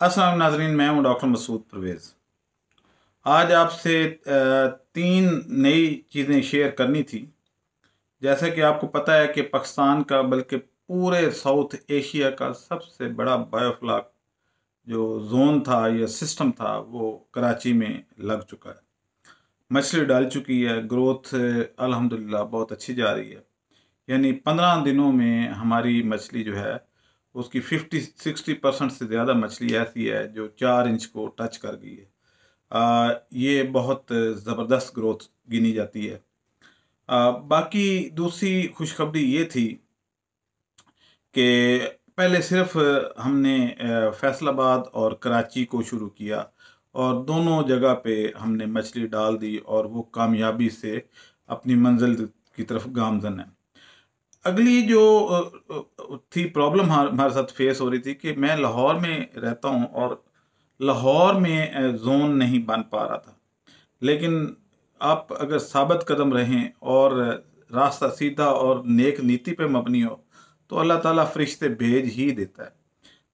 असलम नाजरीन, मैं हूँ डॉक्टर मसूद परवेज़। आज आपसे तीन नई चीज़ें शेयर करनी थी। जैसा कि आपको पता है कि पाकिस्तान का, बल्कि पूरे साउथ एशिया का सबसे बड़ा बायोफ्लाक जो जोन था या सिस्टम था, वो कराची में लग चुका है। मछली डाल चुकी है, ग्रोथ, अल्हम्दुलिल्लाह, बहुत अच्छी जा रही है। यानी पंद्रह दिनों में हमारी मछली जो है उसकी फिफ्टी सिक्सटी परसेंट से ज़्यादा मछली ऐसी है जो चार इंच को टच कर गई है। आ, ये बहुत ज़बरदस्त ग्रोथ गिनी जाती है। आ, बाकी दूसरी खुशखबरी ये थी कि पहले सिर्फ़ हमने फैसलाबाद और कराची को शुरू किया और दोनों जगह पे हमने मछली डाल दी और वो कामयाबी से अपनी मंजिल की तरफ़ गामजन है। अगली जो थी प्रॉब्लम हमारे साथ फेस हो रही थी कि मैं लाहौर में रहता हूँ और लाहौर में जोन नहीं बन पा रहा था। लेकिन आप अगर साबित कदम रहें और रास्ता सीधा और नेक नीति पे मबनी हो तो अल्लाह ताला फरिश्ते भेज ही देता है।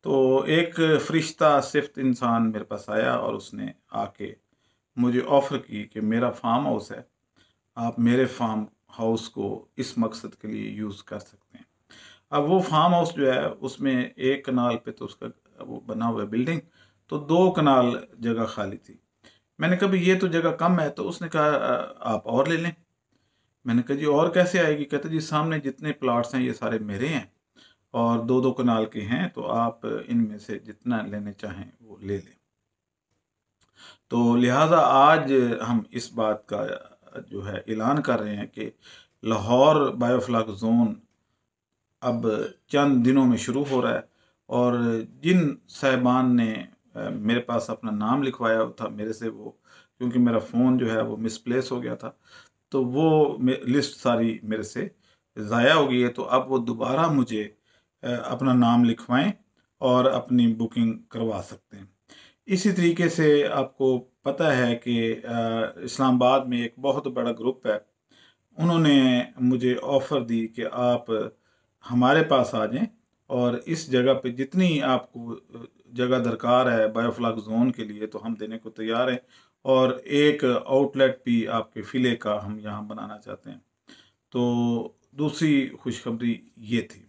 तो एक फरिश्ता सिफ्त इंसान मेरे पास आया और उसने आके मुझे ऑफ़र की कि मेरा फार्म हाउस है। आप मेरे फार्म हाउस को इस मकसद के लिए यूज़ कर सकते हैं। अब वो फार्म हाउस जो है, उसमें एक कनाल पे तो उसका वो बना हुआ बिल्डिंग तो दो कनाल जगह खाली थी। मैंने कहा ये तो जगह कम है। तो उसने कहा आप और ले लें। मैंने कहा, जी, और कैसे आएगी? कहते, जी, सामने जितने प्लाट्स हैं, ये सारे मेरे हैं और दो दो कनाल के हैं तो आप इनमें से जितना लेने चाहें, वो ले लें। तो लिहाजा आज हम इस बात का जो है, ऐलान कर रहे हैं कि लाहौर बायोफ्लाक जोन अब चंद दिनों में शुरू हो रहा है और जिन साहबान ने मेरे पास अपना नाम लिखवाया था, मेरे से वो, क्योंकि मेरा फ़ोन जो है वो मिसप्लेस हो गया था तो वो लिस्ट सारी मेरे से ज़ाया हो गई है। तो अब वो दोबारा मुझे अपना नाम लिखवाएँ और अपनी बुकिंग करवा सकते हैं। इसी तरीके से आपको पता है कि इस्लामाबाद में एक बहुत बड़ा ग्रुप है। उन्होंने मुझे ऑफ़र दी कि आप हमारे पास आ जाएँ और इस जगह पे जितनी आपको जगह दरकार है बायोफ्लाक जोन के लिए तो हम देने को तैयार हैं और एक आउटलेट भी आपके फ़िले का हम यहाँ बनाना चाहते हैं। तो दूसरी खुशखबरी ये थी।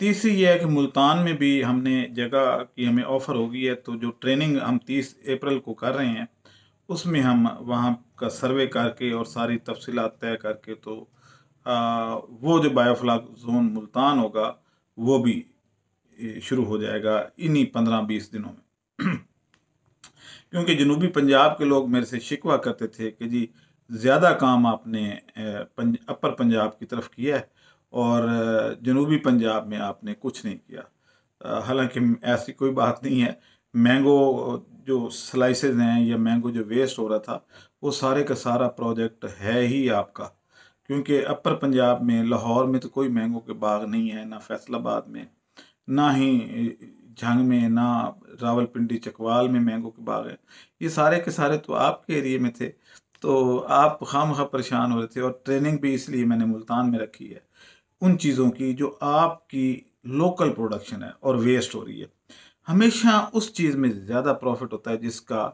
तीसरी ये है कि मुल्तान में भी हमने जगह की हमें ऑफ़र हो गई है तो जो ट्रेनिंग हम तीस अप्रैल को कर रहे हैं उसमें हम वहाँ का सर्वे करके और सारी तफसीत तय करके तो आ, वो जो बायोफ्लाक जोन मुल्तान होगा वो भी शुरू हो जाएगा इन्हीं पंद्रह बीस दिनों में। क्योंकि जनूबी पंजाब के लोग मेरे से शिकवा करते थे कि जी ज़्यादा काम आपने पंज, अपर पंजाब की तरफ़ किया है और जनूबी पंजाब में आपने कुछ नहीं किया। हालाँकि ऐसी कोई बात नहीं है। मैंगो जो स्लाइसेस हैं या मैंगो जो वेस्ट हो रहा था, वो सारे का सारा प्रोजेक्ट है ही आपका। क्योंकि अपर पंजाब में, लाहौर में तो कोई मैंगो के बाग नहीं है, ना फैसलाबाद में, ना ही झंग में, ना रावलपिंडी, चकवाल में मैंगो के बाग है। ये सारे के सारे तो आपके एरिए में थे। तो आप खाम खा परेशान हो रहे थे और ट्रेनिंग भी इसलिए मैंने मुल्तान में रखी है। उन चीज़ों की जो आपकी लोकल प्रोडक्शन है और वेस्ट हो रही है। हमेशा उस चीज़ में ज़्यादा प्रॉफिट होता है जिसका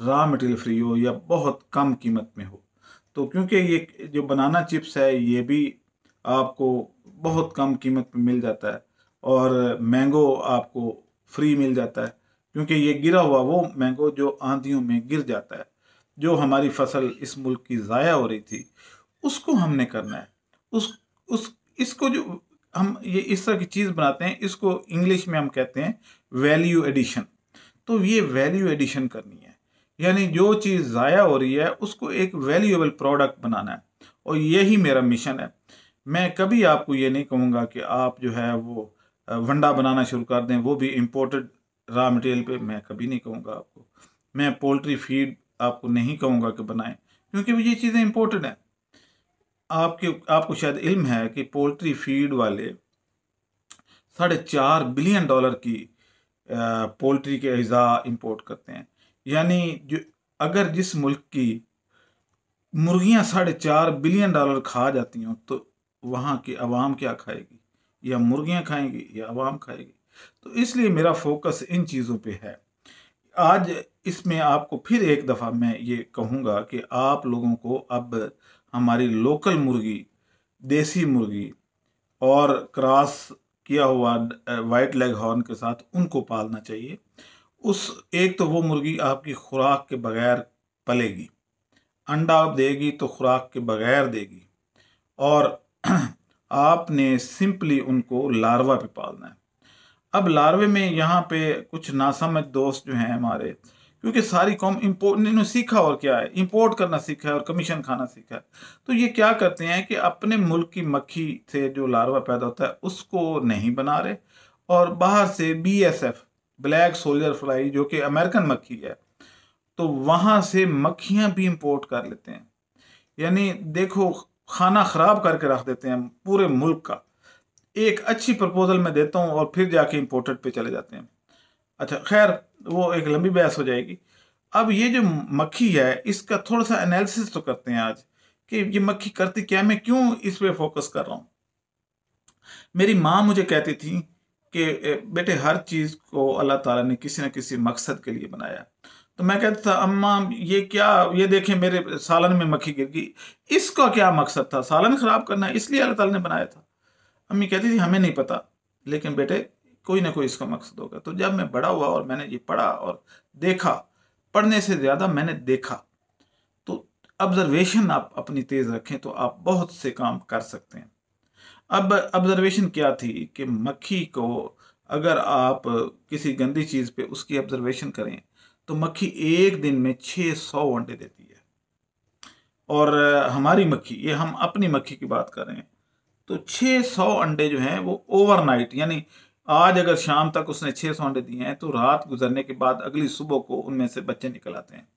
रॉ मटेरियल फ्री हो या बहुत कम कीमत में हो। तो क्योंकि ये जो बनाना चिप्स है, ये भी आपको बहुत कम कीमत में मिल जाता है और मैंगो आपको फ्री मिल जाता है। क्योंकि ये गिरा हुआ वो मैंगो जो आंधियों में गिर जाता है, जो हमारी फ़सल इस मुल्क की ज़ाया हो रही थी, उसको हमने करना है। उस उस इसको जो हम ये इस तरह की चीज़ बनाते हैं, इसको इंग्लिश में हम कहते हैं वैल्यू एडिशन तो ये वैल्यू एडिशन करनी है। यानी जो चीज़ ज़ाया हो रही है, उसको एक वैल्यूएबल प्रोडक्ट बनाना है। और यही मेरा मिशन है। मैं कभी आपको ये नहीं कहूँगा कि आप जो है वो वंडा बनाना शुरू कर दें, वो भी इम्पोर्टेड रॉ मटेरियल पे मैं कभी नहीं कहूँगा आपको। मैं पोल्ट्री फ़ीड आपको नहीं कहूँगा कि बनाएँ, क्योंकि ये चीज़ें इम्पोर्टेड हैं। आपके, आपको शायद इल्म है कि पोल्ट्री फ़ीड वाले साढ़े चार बिलियन डॉलर की पोल्ट्री के अज़ा इंपोर्ट करते हैं। यानी जो, अगर जिस मुल्क की मुर्गियाँ साढ़े चार बिलियन डॉलर खा जाती हों तो वहाँ की आवाम क्या खाएगी? या मुर्गियाँ खाएँगी, या आवाम खाएगी? तो इसलिए मेरा फोकस इन चीज़ों पे है। आज इसमें आपको फिर एक दफ़ा मैं ये कहूँगा कि आप लोगों को अब हमारी लोकल मुर्गी, देसी मुर्गी और क्रॉस किया हुआ वाइट लेग हॉर्न के साथ उनको पालना चाहिए। उस, एक तो वो मुर्गी आपकी खुराक के बगैर पलेगी। अंडा आप देगी तो खुराक के बगैर देगी। और आपने सिंपली उनको लार्वा पे पालना है। अब लार्वे में यहाँ पे कुछ नासमझ दोस्त जो हैं हमारे क्योंकि सारी कौम इम्पोर्ट इन्होंने सीखा और क्या है? इम्पोर्ट करना सीखा है और कमीशन खाना सीखा है। तो ये क्या करते हैं कि अपने मुल्क की मक्खी से जो लार्वा पैदा होता है, उसको नहीं बना रहे। और बाहर से B S F black soldier fly जो कि अमेरिकन मक्खी है तो वहाँ से मक्खियाँ भी इम्पोर्ट कर लेते हैं। यानी देखो, खाना ख़राब करके रख देते हैं पूरे मुल्क का। एक अच्छी प्रपोजल मैं देता हूँ और फिर जाके इम्पोर्टेड पे चले जाते हैं। अच्छा खैर वो एक लंबी बहस हो जाएगी। अब ये जो मक्खी है, इसका थोड़ा सा एनालिसिस तो करते हैं आज कि ये मक्खी करती क्या मैं क्यों इस पर फोकस कर रहा हूँ? मेरी माँ मुझे कहती थी कि बेटे, हर चीज़ को अल्लाह ताला ने किसी न किसी मकसद के लिए बनाया तो मैं कहता था, अम्मा, ये क्या, ये देखें, मेरे सालन में मक्खी गिर गई। इसका क्या मकसद था? सालन खराब करना इसलिए अल्लाह ताला ने बनाया था। अम्मी कहती थी, हमें नहीं पता, लेकिन बेटे कोई ना कोई इसका मकसद होगा। तो जब मैं बड़ा हुआ और मैंने ये पढ़ा और देखा, पढ़ने से ज़्यादा मैंने देखा तो ऑब्जर्वेशन आप अपनी तेज़ रखें तो आप बहुत से काम कर सकते हैं। अब ऑब्जर्वेशन क्या थी कि मक्खी को अगर आप किसी गंदी चीज़ पे उसकी ऑब्जर्वेशन करें तो मक्खी एक दिन में छः सौ अंडे देती है। और हमारी मक्खी, ये हम अपनी मक्खी की बात कर रहे हैं तो 600 अंडे जो हैं वो ओवरनाइट यानी आज अगर शाम तक उसने 600 अंडे दिए हैं तो रात गुजरने के बाद अगली सुबह को उनमें से बच्चे निकल आते हैं।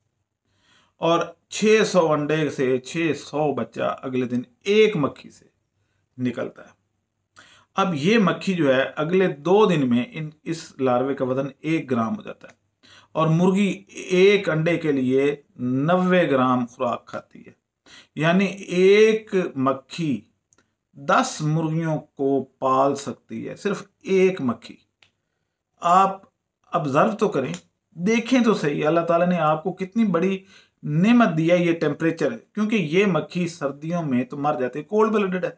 और 600 अंडे से 600 बच्चा अगले दिन एक मक्खी से निकलता है। अब ये मक्खी जो है, अगले दो दिन में इन, इस लार्वे का वज़न एक ग्राम हो जाता है। और मुर्गी एक अंडे के लिए नब्बे ग्राम खुराक खाती है। यानी एक मक्खी दस मुर्गियों को पाल सकती है, सिर्फ़ एक मक्खी। आप ऑब्ज़र्व तो करें, देखें तो सही, अल्लाह ताला ने आपको कितनी बड़ी नेमत दिया ये टेम्परेचर क्योंकि ये मक्खी सर्दियों में तो मर जाती है कोल्ड ब्लडेड है।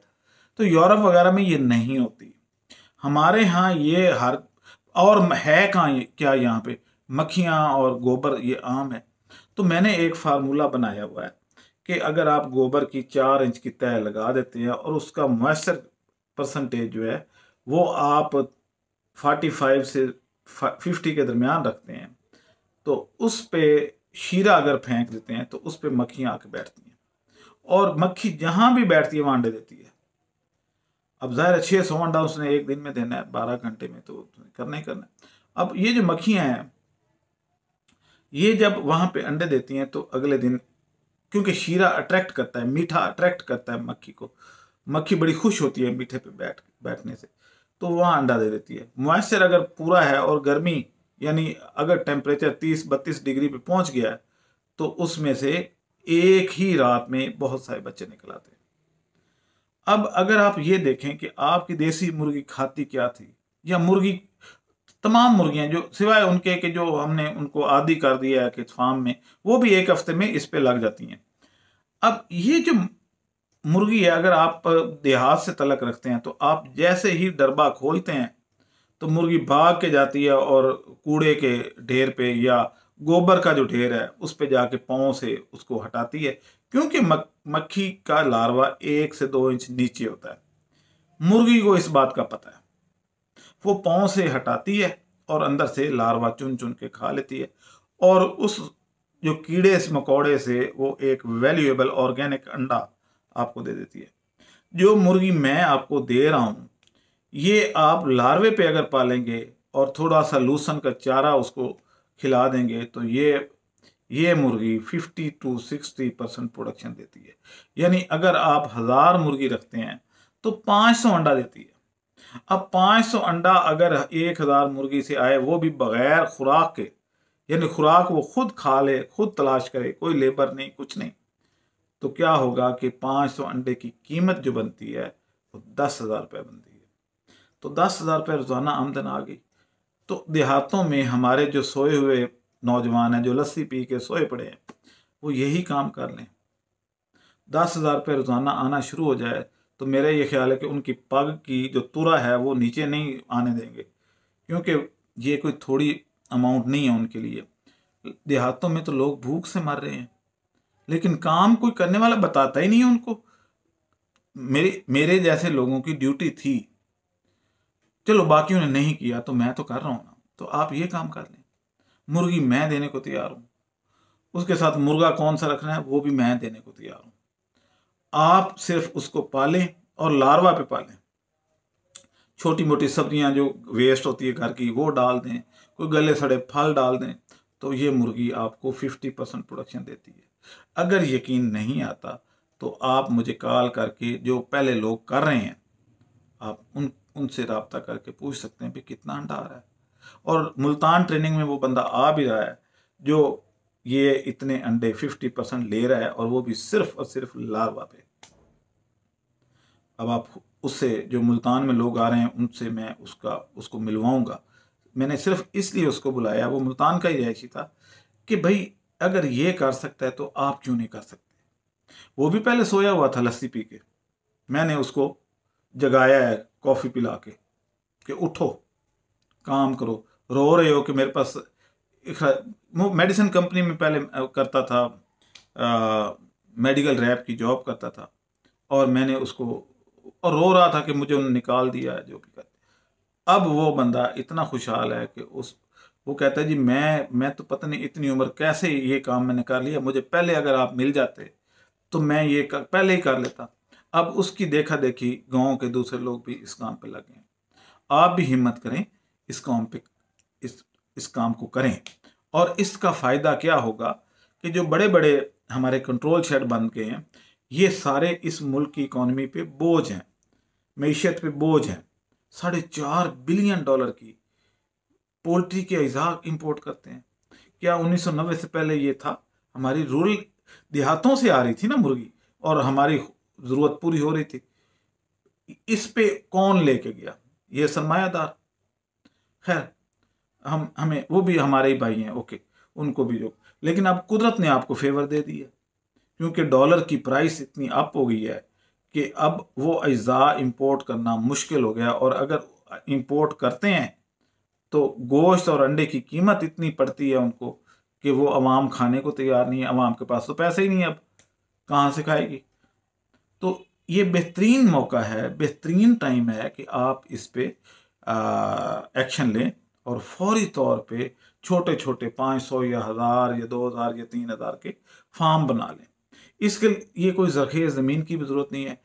तो यूरोप वगैरह में ये नहीं होती। हमारे यहाँ ये हर, और है कहाँ क्या यहाँ पे? मक्खियाँ और गोबर, ये आम है। तो मैंने एक फार्मूला बनाया हुआ है। कि अगर आप गोबर की चार इंच की तय लगा देते हैं और उसका मॉइस्चर परसेंटेज जो है, वो आप 45 से 50 के दरमियान रखते हैं। तो उस पे शीरा अगर फेंक देते हैं तो उस पे मक्खियाँ आके बैठती हैं। और मक्खी जहाँ भी बैठती है, वहाँ अंडे देती है। अब ज़ाहिर है छः सौ अंडा उसने एक दिन में देना है, बारह घंटे में तो करना ही करना है। अब ये जो मक्खियाँ हैं, ये जब वहाँ पे अंडे देती हैं तो अगले दिन क्योंकि शीरा अट्रैक्ट करता है, मीठा अट्रैक्ट करता है मक्खी को। मक्खी बड़ी खुश होती है मीठे पे बैठ, बैठने से। तो वहाँ अंडा दे देती है। मॉइस्चर अगर पूरा है और गर्मी, यानी अगर टेम्परेचर तीस, बत्तीस डिग्री पे पहुँच गया है तो उसमें से एक ही रात में बहुत सारे बच्चे निकल आते हैं। अब अगर आप ये देखें कि आपकी देसी मुर्गी खाती क्या थी, या मुर्गी तमाम मुर्गियाँ जो सिवाय उनके कि जो हमने उनको आदि कर दिया है कि फार्म में वो भी एक हफ़्ते में इस पे लग जाती हैं। अब ये जो मुर्गी है अगर आप देहात से तलक रखते हैं तो आप जैसे ही डरबा खोलते हैं तो मुर्गी भाग के जाती है और कूड़े के ढेर पे या गोबर का जो ढेर है उस पे जाके पाँव से उसको हटाती है क्योंकि मक, मक्खी का लार्वा एक से दो इंच नीचे होता है। मुर्गी को इस बात का पता है। वो पाँव से हटाती है और अंदर से लार्वा चुन चुन के खा लेती है। और उस जो कीड़े इस मकोड़े से वो एक वैल्यूएबल ऑर्गेनिक अंडा आपको दे देती है। जो मुर्गी मैं आपको दे रहा हूँ, ये आप लार्वे पे अगर पालेंगे और थोड़ा सा लूसन का चारा उसको खिला देंगे तो ये ये मुर्गी 50 टू 60 परसेंट प्रोडक्शन देती है। यानी अगर आप हज़ार मुर्गी रखते हैं तो 500 अंडा देती है। अब 500 अंडा अगर एक हज़ार मुर्गी से आए, वो भी बगैर खुराक के, यानी खुराक वो खुद खा ले, खुद तलाश करे, कोई लेबर नहीं, कुछ नहीं। तो क्या होगा कि 500 अंडे की कीमत जो बनती है, वो दस हज़ार रुपये बनती है। तो दस हज़ार रुपये रोज़ाना आमदन आ गई। तो देहातों में हमारे जो सोए हुए नौजवान हैं, जो लस्सी पी के सोए पड़े हैं, वो यही काम कर लें। दस हज़ार रुपये रोज़ाना आना शुरू हो जाए तो मेरा ये ख्याल है कि उनकी पग की जो तुरा है, वो नीचे नहीं आने देंगे, क्योंकि ये कोई थोड़ी अमाउंट नहीं है उनके लिए। देहातों में तो लोग भूख से मर रहे हैं, लेकिन काम कोई करने वाला बताता ही नहीं है उनको। मेरे मेरे जैसे लोगों की ड्यूटी थी। चलो, बाकियों ने नहीं किया तो मैं तो कर रहा हूँ ना तो आप ये काम कर लें। मुर्गी मैं देने को तैयार हूँ। उसके साथ मुर्गा कौन सा रखना है, वो भी मैं देने को तैयार हूँ। आप सिर्फ़ उसको पालें और लार्वा पे पालें। छोटी मोटी सब्ज़ियाँ जो वेस्ट होती है घर की, वो डाल दें, कोई गले सड़े फल डाल दें तो ये मुर्गी आपको 50 परसेंट प्रोडक्शन देती है। अगर यकीन नहीं आता तो आप मुझे कॉल करके, जो पहले लोग कर रहे हैं, आप उन, उनसे रबता करके पूछ सकते हैं कि कितना अंडा आ रहा है। और मुल्तान ट्रेनिंग में वो बंदा आ भी रहा है, जो ये इतने अंडे 50 परसेंट ले रहा है और वो भी सिर्फ़ और सिर्फ़ लार्वा पे। अब आप उससे जो मुल्तान में लोग आ रहे हैं, उनसे मैं उसका, उसको मिलवाऊँगा। मैंने सिर्फ़ इसलिए उसको बुलाया, वो मुल्तान का ही रहायशी था कि भाई, अगर ये कर सकता है तो आप क्यों नहीं कर सकते? वो भी पहले सोया हुआ था लस्सी पी के। मैंने उसको जगाया है कॉफ़ी पिला के कि उठो, काम करो, रो रहे हो कि मेरे पास मेडिसिन कंपनी में पहले करता था मेडिकल रैप की जॉब करता था। और मैंने उसको और रो रहा था कि मुझे उन्होंने निकाल दिया जो भी करते। अब वो बंदा इतना खुशहाल है कि उस वो कहता है जी मैं मैं तो पता नहीं इतनी उम्र कैसे ये काम मैंने कर लिया। मुझे पहले अगर आप मिल जाते तो मैं ये कर, पहले ही कर लेता। अब उसकी देखा देखी गाँव के दूसरे लोग भी इस काम पे लगे आप भी हिम्मत करें इस काम पे इस काम को करें। और इसका फ़ायदा क्या होगा कि जो बड़े बड़े हमारे कंट्रोल शेड बन गए हैं, ये सारे इस मुल्क की इकोनॉमी पे बोझ हैं, मीशत पे बोझ हैं। साढ़े चार बिलियन डॉलर की पोल्ट्री के अज़ा इंपोर्ट करते हैं। क्या 1990 से पहले ये था? हमारी रूरल देहातों से आ रही थी ना मुर्गी, और हमारी ज़रूरत पूरी हो रही थी। इस पे कौन लेके गया? ये सरमायादार। खैर हम, हमें, वो भी हमारे ही भाई हैं, ओके, उनको भी जो लेकिन अब कुदरत ने आपको फेवर दे दिया क्योंकि डॉलर की प्राइस इतनी अप हो गई है कि अब वो अज़ा इंपोर्ट करना मुश्किल हो गया, और अगर इंपोर्ट करते हैं तो गोश्त और अंडे की कीमत इतनी पड़ती है उनको कि वो अवाम खाने को तैयार नहीं है, अवाम के पास तो पैसे ही नहीं है अब, कहाँ से खाएगी? तो ये बेहतरीन मौका है, बेहतरीन टाइम है कि आप इस पर एक्शन लें। और फौरी तौर पे छोटे छोटे पाँच सौ या हज़ार या दो हज़ार या तीन हज़ार के फार्म बना लें। इसके ये कोई जखेज ज़मीन की भी ज़रूरत नहीं है।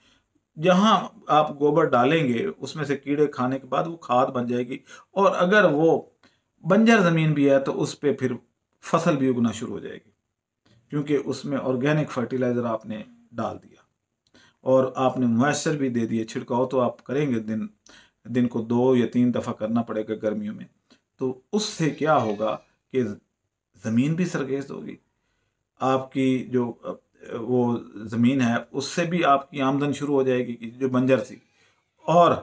जहाँ आप गोबर डालेंगे, उसमें से कीड़े खाने के बाद वो खाद बन जाएगी और अगर वो बंजर ज़मीन भी है तो उस पर फिर फ़सल भी उगना शुरू हो जाएगी, क्योंकि उसमें ऑर्गेनिक फर्टिलाइज़र आपने डाल दिया और आपने मॉइस्चर भी दे दिए छिड़काव तो आप करेंगे दिन दिन को दो या तीन दफ़ा करना पड़ेगा गर्मियों में। तो उससे क्या होगा कि ज़मीन भी सरगेज होगी। आपकी जो, वो ज़मीन है, उससे भी आपकी आमदन शुरू हो जाएगी कि जो बंजर थी। और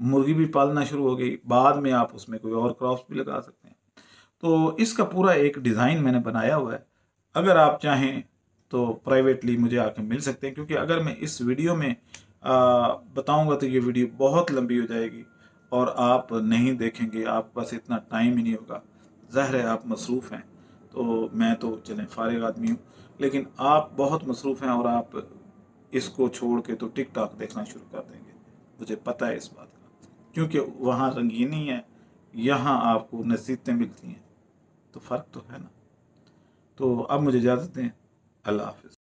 मुर्गी भी पालना शुरू हो गई, बाद में आप उसमें कोई और क्रॉप्स भी लगा सकते हैं। तो इसका पूरा एक डिज़ाइन मैंने बनाया हुआ है। अगर आप चाहें तो प्राइवेटली मुझे आके मिल सकते हैं, क्योंकि अगर मैं इस वीडियो में बताऊँगा तो ये वीडियो बहुत लंबी हो जाएगी। और आप नहीं देखेंगे, आप पास इतना टाइम ही नहीं होगा। ज़ाहिर है आप मसरूफ़ हैं तो मैं तो चलें, फारग आदमी हूँ। लेकिन आप बहुत मसरूफ़ हैं और आप इसको छोड़ के तो टिक देखना शुरू कर देंगे। मुझे पता है इस बात का। क्योंकि वहाँ रंगीनी है, यहाँ आपको नसीहतें मिलती हैं। तो फ़र्क तो है ना। तो अब मुझे इजाज़त दें। अल्लाह हाफिज़।